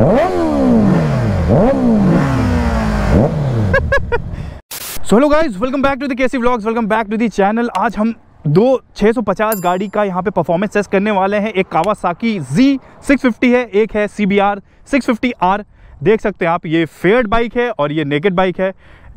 So hello guys welcome back to the KC vlogs welcome back to the channel आज हम दो 650 गाड़ी का यहाँ पे परफॉर्मेंस टेस्ट करने वाले हैं। एक कावासाकी Z650 है, एक है CBR 650R देख सकते हैं आप, ये फेयर्ड बाइक है और ये नेकेड बाइक है।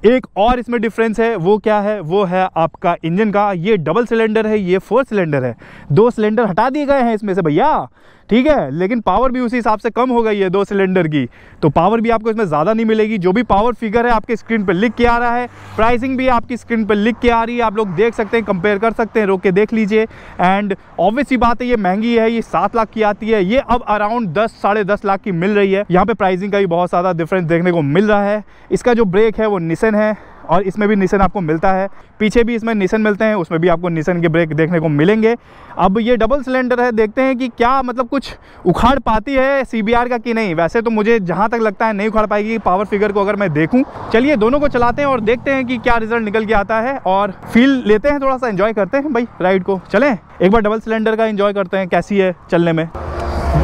एक और इसमें डिफरेंस है, वो क्या है? वो है आपका इंजन का। ये डबल सिलेंडर है, ये फोर सिलेंडर है। दो सिलेंडर हटा दिए गए हैं इसमें से, भैया। ठीक है, लेकिन पावर भी उसी हिसाब से कम हो गई है दो सिलेंडर की। तो पावर भी आपको इसमें ज़्यादा नहीं मिलेगी। जो भी पावर फिगर है, आपके स्क्रीन पर लिख के आ रहा है। प्राइसिंग भी आपकी स्क्रीन पर लिख के आ रही है। आप लोग देख सकते हैं कंपेयर कर सकते हैं, रोक के देख लीजिए। एंड ऑब्वियस ही बात है, ये महँगी है, ये सात लाख की आती है। ये अब अराउंड दस, साढ़े दस लाख की मिल रही है। यहाँ पे प्राइसिंग का भी बहुत ज़्यादा डिफरेंस देखने को मिल रहा है। इसका जो ब्रेक है, वो निसन है। और इसमें भी निसन आपको मिलता है। पीछे भी इसमें निसन मिलते हैं, उसमें भी आपको निसन के ब्रेक देखने को मिलेंगे। अब ये डबल सिलेंडर है, देखते हैं कि क्या मतलब कुछ उखाड़ पाती है CBR का कि नहीं। वैसे तो मुझे जहाँ तक लगता है नहीं उखाड़ पाएगी पावर फिगर को अगर मैं देखूँ। चलिए दोनों को चलाते हैं और देखते हैं कि क्या रिज़ल्ट निकल के आता है और फील लेते हैं, थोड़ा सा इन्जॉय करते हैं भाई राइड को। चलें, एक बार डबल सिलेंडर का इन्जॉय करते हैं, कैसी है चलने में।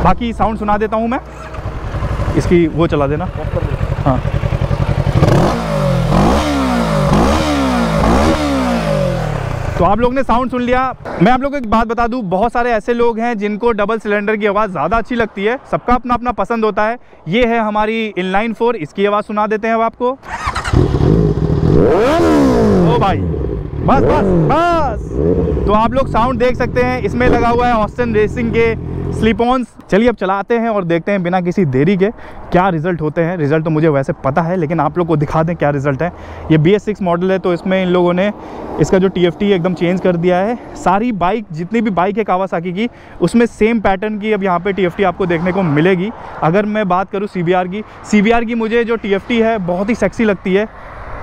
बाकी साउंड सुना देता हूँ मैं। इसकी वो चला देना। हाँ। तो आप लोग ने साउंड सुन लिया। मैं आप लोग को एक बात बता दूँ, बहुत सारे ऐसे लोग हैं जिनको डबल सिलेंडर की आवाज़ ज़्यादा अच्छी लगती है। सबका अपना अपना पसंद होता है। ये है हमारी इनलाइन फोर इसकी आवाज़ सुना देते हैं अब आपको। ओ भाई, बस बस बस। तो आप लोग साउंड देख सकते हैं, इसमें लगा हुआ है ऑस्टन रेसिंग के स्लिप चलिए अब चलाते हैं और देखते हैं बिना किसी देरी के क्या रिज़ल्ट होते हैं। रिज़ल्ट तो मुझे वैसे पता है, लेकिन आप लोग को दिखा दें क्या रिज़ल्ट है। ये बी एस सिक्स मॉडल है तो इसमें इन लोगों ने इसका जो टी एफ़ टी एकदम चेंज कर दिया है। सारी बाइक जितनी भी बाइक है कावासाकी की, उसमें सेम पैटर्न की अब यहाँ पे टी एफ़ टी आपको देखने को मिलेगी। अगर मैं बात करूँ सी बी आर की सी बी आर की मुझे जो टी एफ़ टी है, बहुत ही सेक्सी लगती है।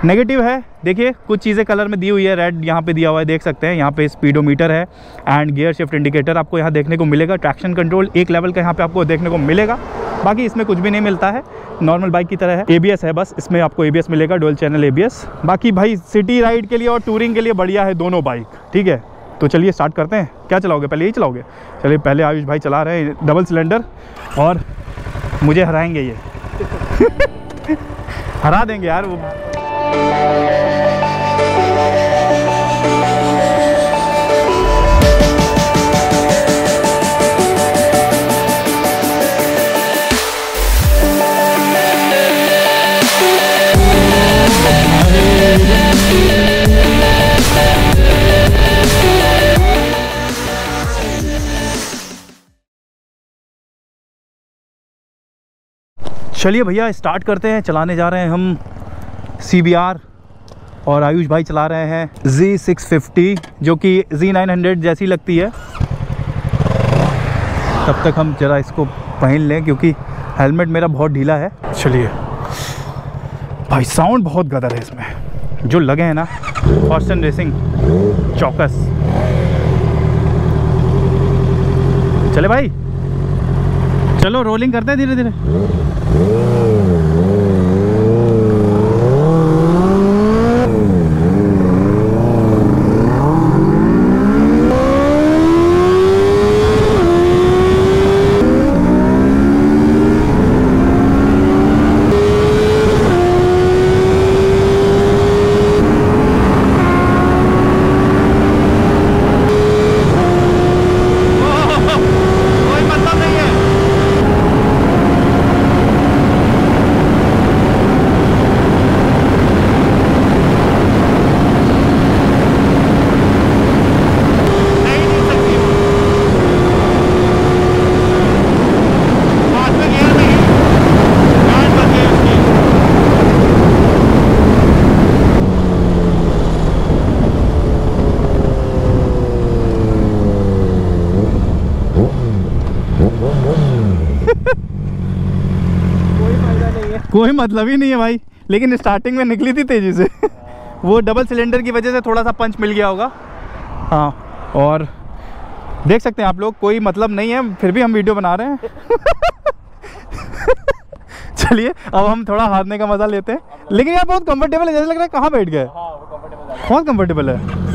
नेगेटिव है। देखिए, कुछ चीज़ें कलर में दी हुई है। रेड यहाँ पे दिया हुआ है, देख सकते हैं। यहाँ पे स्पीडोमीटर है एंड गियर शिफ्ट इंडिकेटर आपको यहाँ देखने को मिलेगा। ट्रैक्शन कंट्रोल एक लेवल का यहाँ पे आपको देखने को मिलेगा। बाकी इसमें कुछ भी नहीं मिलता है। नॉर्मल बाइक की तरह है। ए है बस। इसमें आपको एबीएस मिलेगा डोल चैनल एबीएस बाकी भाई सिटी राइड के लिए और टूरिंग के लिए बढ़िया है दोनों बाइक ठीक है? तो चलिए स्टार्ट करते हैं। क्या चलाओगे? पहले यही चलाओगे? चलिए, पहले आयुष भाई चला रहे हैं डबल सिलेंडर और मुझे हराएँगे ये। हरा देंगे यार वो। चलिए भैया स्टार्ट करते हैं चलाने जा रहे हैं हम। सी बी आर और आयुष भाई चला रहे हैं जी सिक्स फिफ्टी जो कि जी नाइन हंड्रेड जैसी लगती है। तब तक हम ज़रा इसको पहन लें क्योंकि हेलमेट मेरा बहुत ढीला है। चलिए। भाई साउंड बहुत गदर है इसमें। जो लगे हैं ना हॉस्टन रेसिंग चौकस। चले भाई। चलो रोलिंग करते हैं धीरे धीरे कोई मतलब ही नहीं है भाई। लेकिन स्टार्टिंग में निकली थी तेज़ी से। वो डबल सिलेंडर की वजह से थोड़ा सा पंच मिल गया होगा। हाँ और देख सकते हैं आप लोग कोई मतलब नहीं है फिर भी हम वीडियो बना रहे हैं। चलिए अब हम थोड़ा हारने का मज़ा लेते हैं। लेकिन यार बहुत कंफर्टेबल है जैसे लग रहा है कहाँ बैठ गए? बहुत कंफर्टेबल है?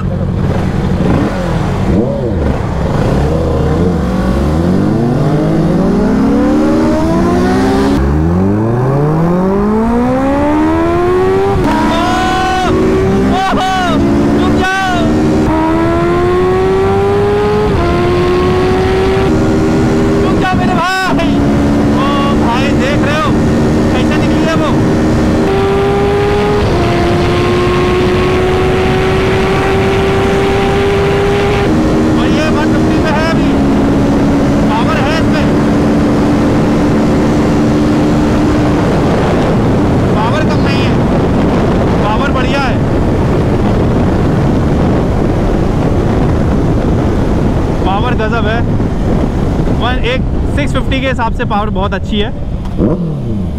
650 के हिसाब से पावर बहुत अच्छी है।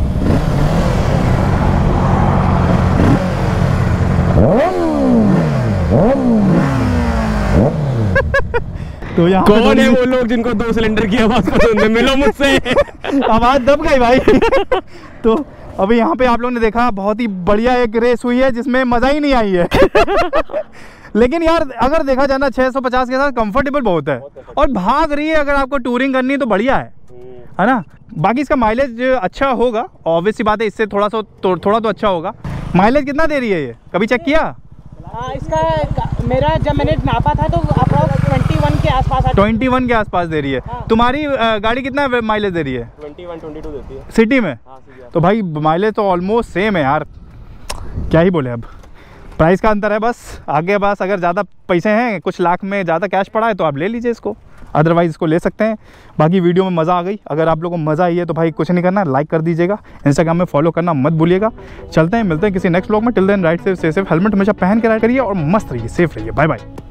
तो यहाँ कौन है वो लोग जिनको दो सिलेंडर की आवाज़ पसंद है? मिलो मुझसे। आवाज़ दब गई भाई। तो अभी यहाँ पे आप लोगों ने देखा बहुत ही बढ़िया एक रेस हुई है जिसमें मज़ा ही नहीं आई है। लेकिन यार अगर देखा जाए ना 650 के साथ कंफर्टेबल बहुत है। और भाग रही है अगर आपको टूरिंग करनी है तो बढ़िया है। है ना? बाकी इसका माइलेज अच्छा होगा ऑब्वियस सी बात है इससे थोड़ा सा तो, थोड़ा तो अच्छा होगा। माइलेज कितना दे रही है ये? कभी चेक किया? हाँ, इसका मेरा जब मैंने नापा था तो अप्रॉक्स ट्वेंटी वन के आसपास आ- 21 के आसपास दे रही है। हाँ। तुम्हारी गाड़ी कितना माइलेज दे रही है? 21 22 देती है। सिटी में? हाँ तो भाई माइलेज तो ऑलमोस्ट सेम है यार। क्या ही बोले अब। प्राइस का अंतर है बस। आगे बस अगर ज़्यादा पैसे हैं, कुछ लाख में ज़्यादा कैश पड़ा है तो आप ले लीजिए इसको। अदरवाइज़ इसको ले सकते हैं। बाकी वीडियो में मज़ा आ गई। अगर आप लोगों को मज़ा आई है तो भाई कुछ नहीं करना लाइक कर दीजिएगा। इंस्टाग्राम में फॉलो करना मत भूलिएगा। चलते हैं, मिलते हैं किसी नेक्स्ट ब्लॉग में। टिल देन राइट से सेफ़ हेलमेट हमेशा पहन के राइड करिए और मस्त रहिए सेफ़ रहिए। Bye bye